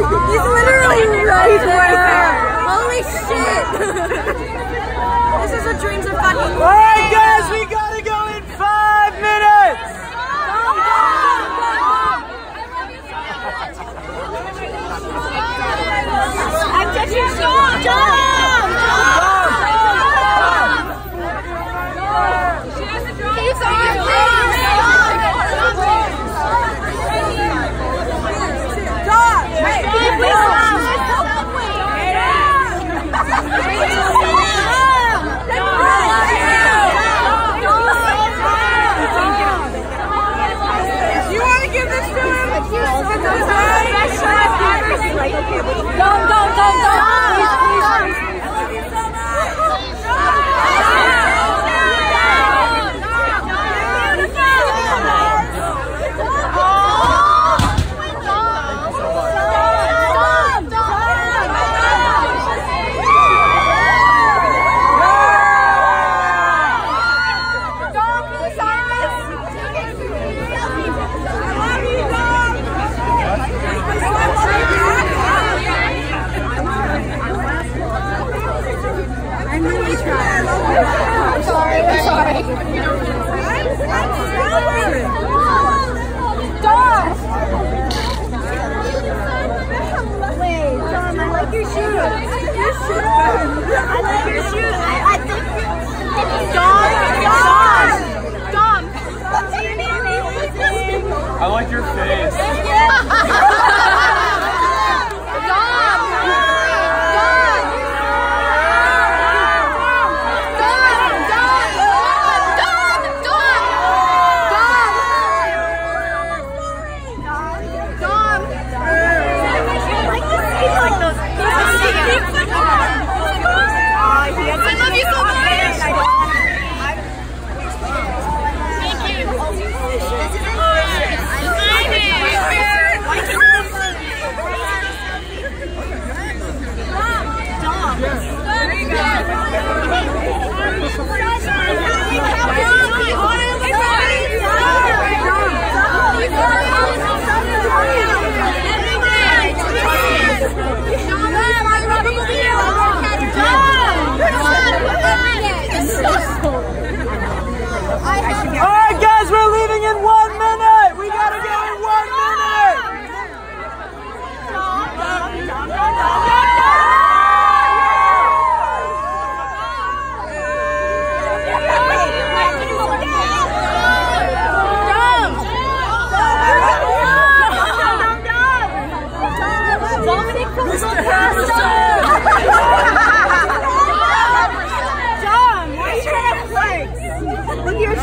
He's oh. literally right there. Holy shit. this is what dreams are fucking. Oh. Não, I'm sorry, I'm sorry. Your shoes. I like your shoes. I, I think, I think dog, dog.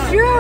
sure.